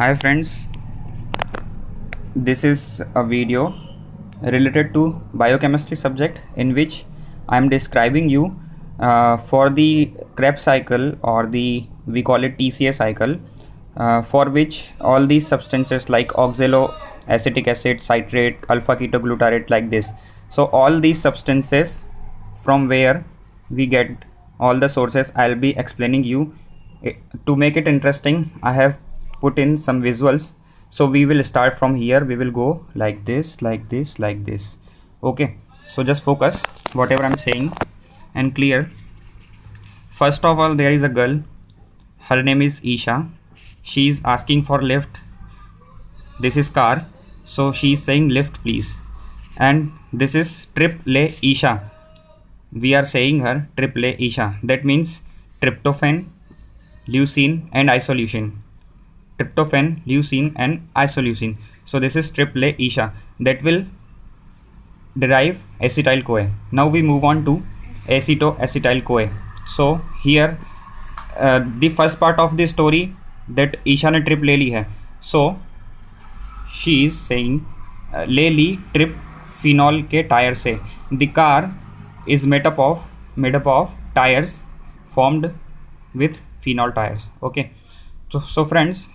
hi friends. This is a video related to biochemistry subject in which i am describing you uh, for the krebs cycle or the we call it tca cycle uh, for which all these substances like oxaloacetic acid citrate alpha ketoglutarate like this. So all these substances from where we get all the sources i'll be explaining you to make it interesting i have put in some visuals. So we will start from here. We will go like this like this like this. Okay. So just focus whatever i'm saying and clear. First of all there is a girl. Her name is isha. She is asking for lift. This is car. So she is saying lift please. And this is triple isha. We are saying her triple isha. That means tryptophan leucine and isoleucine tryptophan, leucine and isoleucine. So this is triple a isha that will derive acetyl-CoA. Now we move on to acetoacetyl-CoA. So here uh, the first part of the story that isha ne trip le li hai so she is saying uh, le li trip phenol ke tire se the car is made up of made up of tires formed with phenol tires okay so so friends